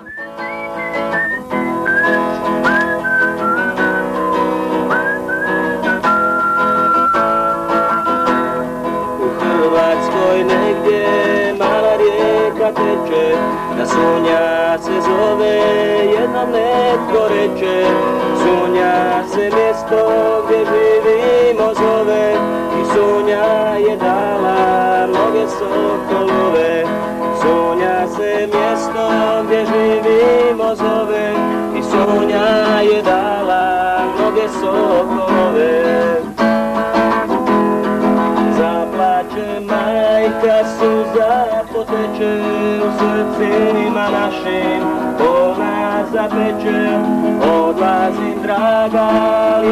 U Hrvatskoj negdje mala rijeka teče, na Sunja se zove, jednom netko reče. Sunja se mjesto gdje živimo zove, i Sunja je dala mnoge sokolove. Mjesto gdje živimo zove, i Sunja je dala mnoge sokolove. Zaplače majka suza poteče u srcima našim Ona zapeče Odlazim draga, ali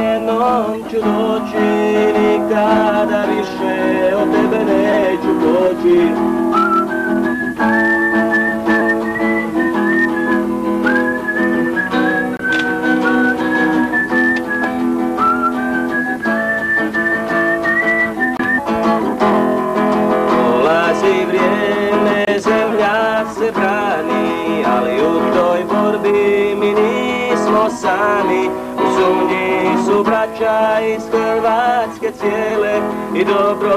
borbi mi nismo sami. U sunji su braća iz Hrvatske cijele i dobro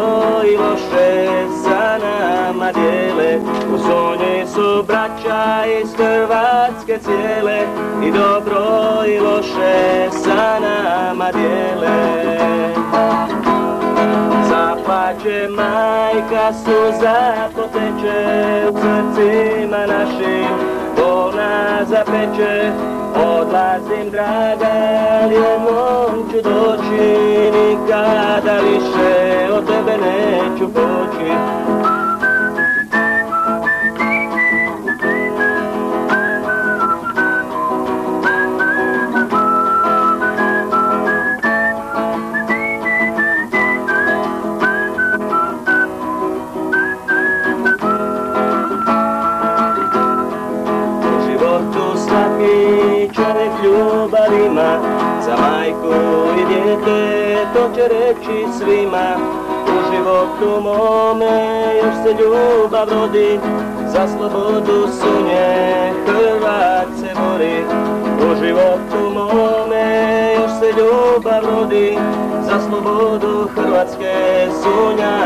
i loše sa nama dijele. U sunji su braća iz Hrvatske cijele i dobro i loše sa nama dijele. Zaplaće majka suza poteče u srcima našim Ona zapeče, odlazim draga, ali jednom ću doći Nikada više čovjek ljubav ima Za majku i dijete to će reći svima U životu mome još se ljubav rodi Za slobodu sunje Hrvat se bori U životu mome još se ljubav rodi Za slobodu Hrvatske sunjan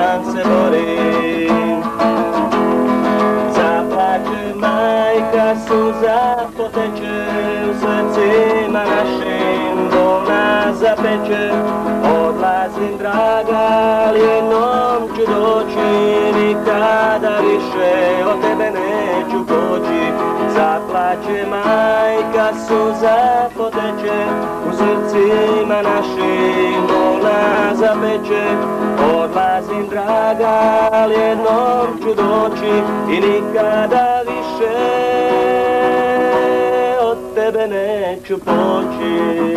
majka suza poteče u srcima našim Ona zapeče, odlazim draga, ali jednom ću doći Nikada više od tebe neću poći Zaplače majka suza poteče u srcima našim Ona zapeče, odlazim draga, ali jednom ću doći i nikada više od tebe neću poći.